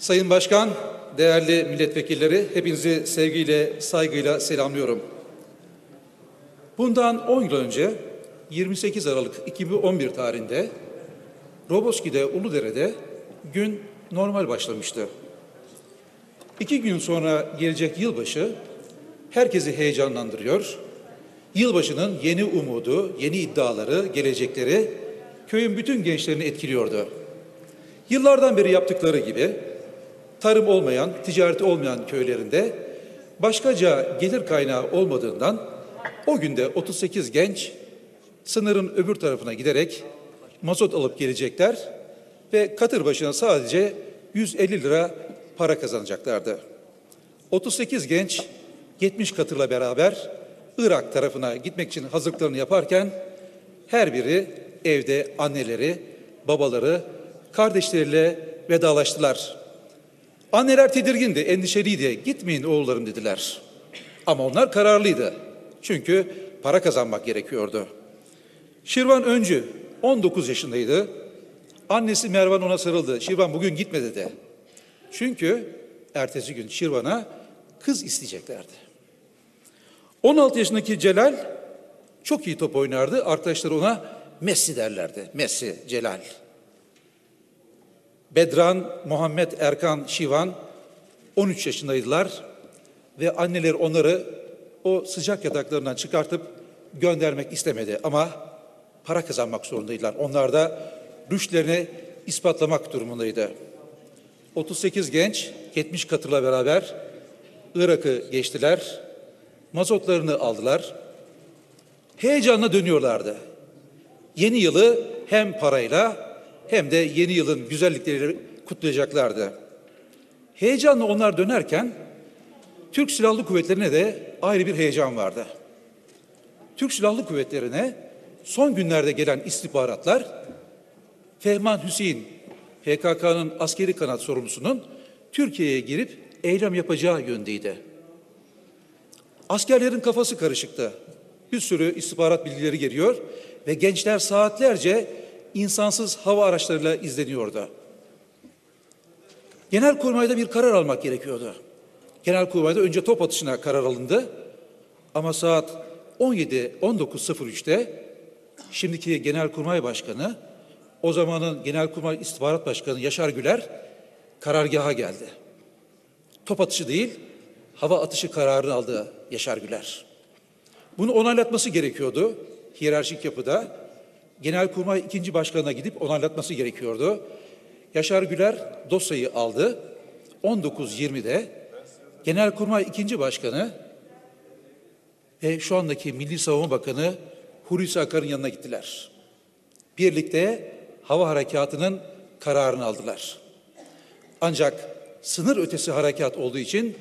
Sayın Başkan, değerli milletvekilleri, hepinizi sevgiyle, saygıyla selamlıyorum. Bundan 10 yıl önce 28 Aralık 2011 tarihinde Roboski'de Uludere'de gün normal başlamıştı. İki gün sonra gelecek yılbaşı herkesi heyecanlandırıyor. Yılbaşının yeni umudu, yeni iddiaları, gelecekleri köyün bütün gençlerini etkiliyordu. Yıllardan beri yaptıkları gibi tarım olmayan, ticareti olmayan köylerinde başkaca gelir kaynağı olmadığından o günde 38 genç sınırın öbür tarafına giderek mazot alıp gelecekler ve katır başına sadece 150 lira para kazanacaklardı. 38 genç 70 katırla beraber Irak tarafına gitmek için hazırlıklarını yaparken her biri evde anneleri, babaları, kardeşleriyle vedalaştılar. Anneler tedirgindi, endişeliydi. Gitmeyin oğullarım dediler. Ama onlar kararlıydı. Çünkü para kazanmak gerekiyordu. Şirvan Öncü 19 yaşındaydı. Annesi Mervan ona sarıldı. Şirvan bugün gitme dedi. Çünkü ertesi gün Şirvan'a kız isteyeceklerdi. 16 yaşındaki Celal çok iyi top oynardı. Arkadaşları ona Messi derlerdi. Messi, Celal. Bedran, Muhammed Erkan Şivan 13 yaşındaydılar ve anneleri onları o sıcak yataklarından çıkartıp göndermek istemedi ama para kazanmak zorundaydılar. Onlar da rüştlerini ispatlamak durumundaydı. 38 genç 70 katırla beraber Irak'ı geçtiler. Mazotlarını aldılar. Heyecanla dönüyorlardı. Yeni yılı hem parayla hem de yeni yılın güzellikleriyle kutlayacaklardı. Heyecanla onlar dönerken Türk Silahlı Kuvvetleri'ne de ayrı bir heyecan vardı. Türk Silahlı Kuvvetleri'ne son günlerde gelen istihbaratlar Fehman Hüseyin PKK'nın askeri kanat sorumlusunun Türkiye'ye girip eylem yapacağı yöndeydi. Askerlerin kafası karışıktı. Bir sürü istihbarat bilgileri geliyor ve gençler saatlerce insansız hava araçlarıyla izleniyordu. Genelkurmay'da bir karar almak gerekiyordu. Genelkurmay'da önce top atışına karar alındı. Ama saat 17 19.03'te şimdiki Genelkurmay Başkanı, o zamanın Genelkurmay İstihbarat Başkanı Yaşar Güler karargaha geldi. Top atışı değil, hava atışı kararını aldı Yaşar Güler. Bunu onaylatması gerekiyordu hiyerarşik yapıda. Genelkurmay ikinci başkanına gidip onaylatması gerekiyordu. Yaşar Güler dosyayı aldı. 19.20'de Genelkurmay ikinci başkanı ve şu andaki Milli Savunma Bakanı Hulusi Akar'ın yanına gittiler. Birlikte hava harekatının kararını aldılar. Ancak sınır ötesi harekat olduğu için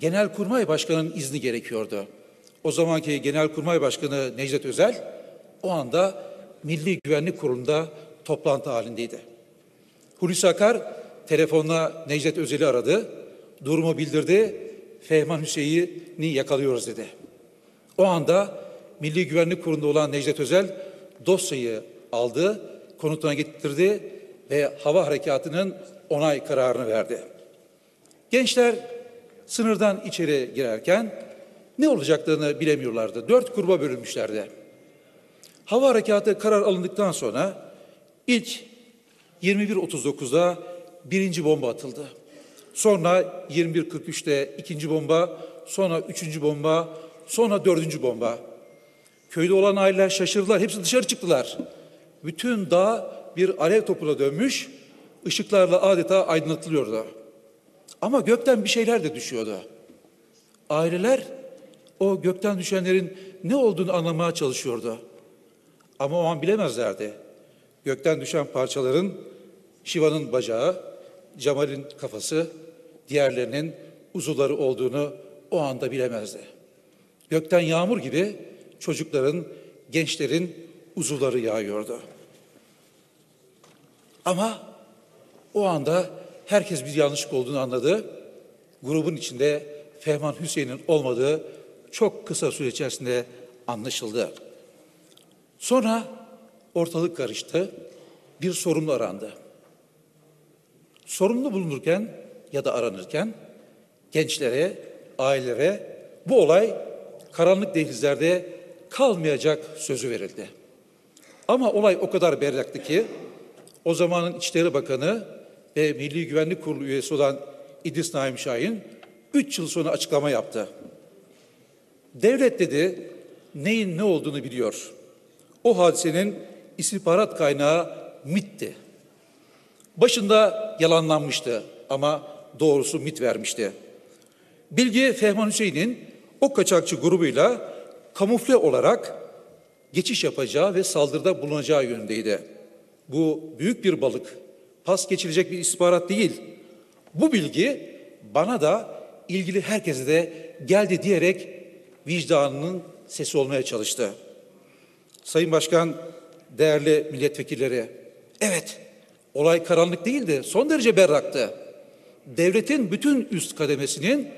Genelkurmay Başkanı'nın izni gerekiyordu. O zamanki Genelkurmay Başkanı Necdet Özel o anda Milli Güvenlik Kurulu'nda toplantı halindeydi. Hulusi Akar telefonla Necdet Özel'i aradı. Durumu bildirdi. Fehman Hüseyin'i yakalıyoruz dedi. O anda Milli Güvenlik Kurulu'nda olan Necdet Özel dosyayı aldı, konutuna getirdi ve hava harekatının onay kararını verdi. Gençler sınırdan içeri girerken ne olacaklarını bilemiyorlardı. Dört gruba bölünmüşlerdi. Hava harekatı karar alındıktan sonra ilk 21.39'da birinci bomba atıldı. Sonra 21.43'te ikinci bomba, sonra üçüncü bomba, sonra dördüncü bomba. Köyde olan aileler şaşırdılar, hepsi dışarı çıktılar. Bütün dağ bir alev topuna dönmüş, ışıklarla adeta aydınlatılıyordu. Ama gökten bir şeyler de düşüyordu. Aileler o gökten düşenlerin ne olduğunu anlamaya çalışıyordu. Ama o an bilemezlerdi. Gökten düşen parçaların Şiva'nın bacağı, Cemal'in kafası, diğerlerinin uzuvları olduğunu o anda bilemezdi. Gökten yağmur gibi çocukların, gençlerin uzuvları yağıyordu. Ama o anda herkes bir yanlışlık olduğunu anladı. Grubun içinde Fehman Hüseyin'in olmadığı çok kısa süre içerisinde anlaşıldı. Sonra ortalık karıştı. Bir sorumlu arandı. Sorumlu bulunurken ya da aranırken gençlere, ailelere bu olay karanlık dehlizlerde kalmayacak sözü verildi. Ama olay o kadar berraktı ki o zamanın İçişleri Bakanı ve Milli Güvenlik Kurulu üyesi olan İdris Naim Şahin 3 yıl sonra açıklama yaptı. Devlet dedi neyin ne olduğunu biliyor. O hadisenin istihbarat kaynağı MIT'ti. Başında yalanlanmıştı ama doğrusu MIT vermişti. Bilgi Fehman Hüseyin'in o kaçakçı grubuyla kamufle olarak geçiş yapacağı ve saldırıda bulunacağı yönündeydi. Bu büyük bir balık, pas geçilecek bir istihbarat değil. Bu bilgi bana da ilgili herkese de geldi diyerek vicdanının sesi olmaya çalıştı. Sayın Başkan, değerli milletvekilleri, evet olay karanlık değildi, son derece berraktı. Devletin bütün üst kademesinin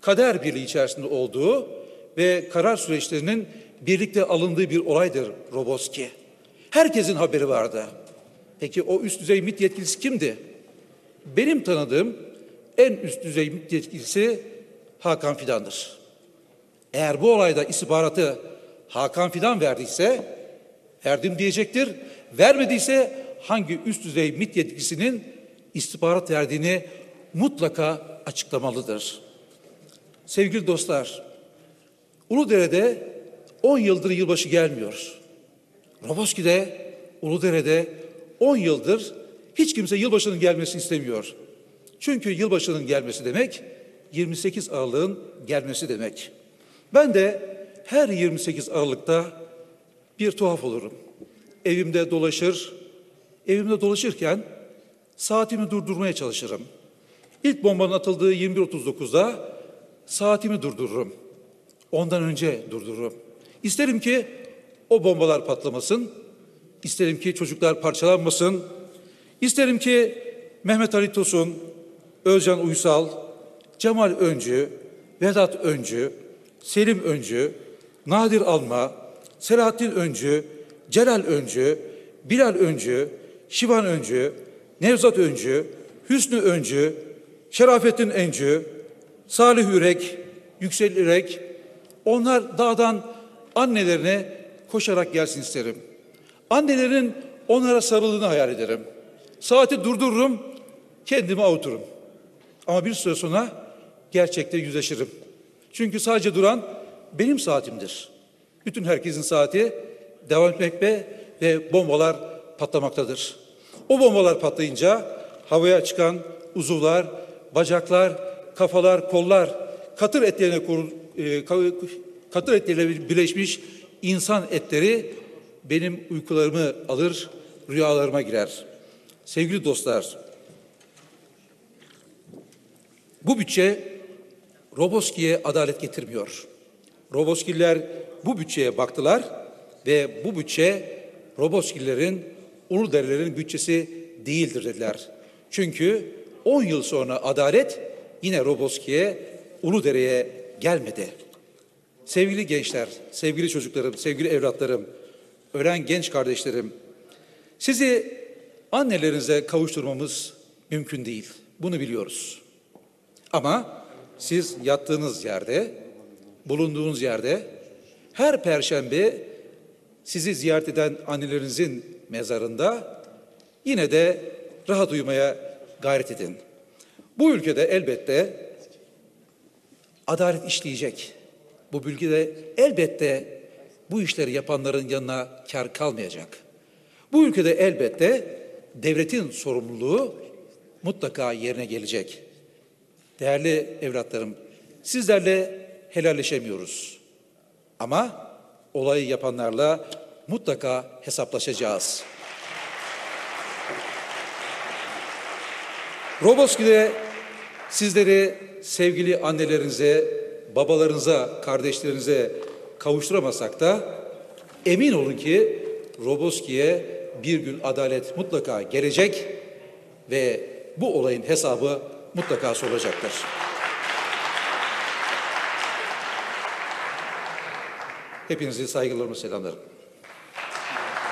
kader birliği içerisinde olduğu ve karar süreçlerinin birlikte alındığı bir olaydır Roboski. Herkesin haberi vardı. Peki o üst düzey MİT yetkilisi kimdi? Benim tanıdığım en üst düzey MİT yetkilisi Hakan Fidan'dır. Eğer bu olayda istihbaratı Hakan Fidan verdiyse verdim diyecektir. Vermediyse hangi üst düzey MİT yetkilisinin istihbarat verdiğini mutlaka açıklamalıdır. Sevgili dostlar, Uludere'de 10 yıldır yılbaşı gelmiyor. Roboski'de, Uludere'de 10 yıldır hiç kimse yılbaşının gelmesini istemiyor. Çünkü yılbaşının gelmesi demek 28 Aralık'ın gelmesi demek. Ben de her 28 Aralık'ta bir tuhaf olurum. Evimde dolaşır, evimde dolaşırken saatimi durdurmaya çalışırım. İlk bombanın atıldığı 21.39'da saatimi durdururum. Ondan önce durdururum. İsterim ki o bombalar patlamasın. İsterim ki çocuklar parçalanmasın. İsterim ki Mehmet Ali Tosun, Özcan Uysal, Cemal Öncü, Vedat Öncü, Selim Öncü, Nadir Alma, Selahattin Öncü, Celal Öncü, Bilal Öncü, Şivan Öncü, Nevzat Öncü, Hüsnü Öncü, Şerafettin Öncü, Salih Ürek, Yüksel Ürek, onlar dağdan annelerine koşarak gelsin isterim. Annelerin onlara sarıldığını hayal ederim. Saati durdururum, kendimi avuturum. Ama bir süre sonra gerçekte yüzleşirim. Çünkü sadece duran benim saatimdir. Bütün herkesin saati devam etmekte ve bombalar patlamaktadır. O bombalar patlayınca havaya çıkan uzuvlar, bacaklar, kafalar, kollar, katır etlerine e, katır etleriyle birleşmiş insan etleri benim uykularımı alır, rüyalarıma girer. Sevgili dostlar, bu bütçe Roboski'ye adalet getirmiyor. Roboskiller bu bütçeye baktılar ve bu bütçe Roboskillerin, Uluderelerin bütçesi değildir dediler. Çünkü 10 yıl sonra adalet yine Roboski'ye, Uludere'ye gelmedi. Sevgili gençler, sevgili çocuklarım, sevgili evlatlarım, ölen genç kardeşlerim, sizi annelerinize kavuşturmamız mümkün değil. Bunu biliyoruz. Ama siz yattığınız yerde, bulunduğunuz yerde her perşembe sizi ziyaret eden annelerinizin mezarında yine de rahat uyumaya gayret edin. Bu ülkede elbette adalet işleyecek. Bu ülkede elbette bu işleri yapanların yanına kar kalmayacak. Bu ülkede elbette devletin sorumluluğu mutlaka yerine gelecek. Değerli evlatlarım, sizlerle helalleşemiyoruz. Ama olayı yapanlarla mutlaka hesaplaşacağız. Roboski'de sizleri sevgili annelerinize, babalarınıza, kardeşlerinize kavuşturamasak da emin olun ki Roboski'ye bir gün adalet mutlaka gelecek ve bu olayın hesabı mutlaka sorulacaktır. Hepinizi saygılarımı selamlarım.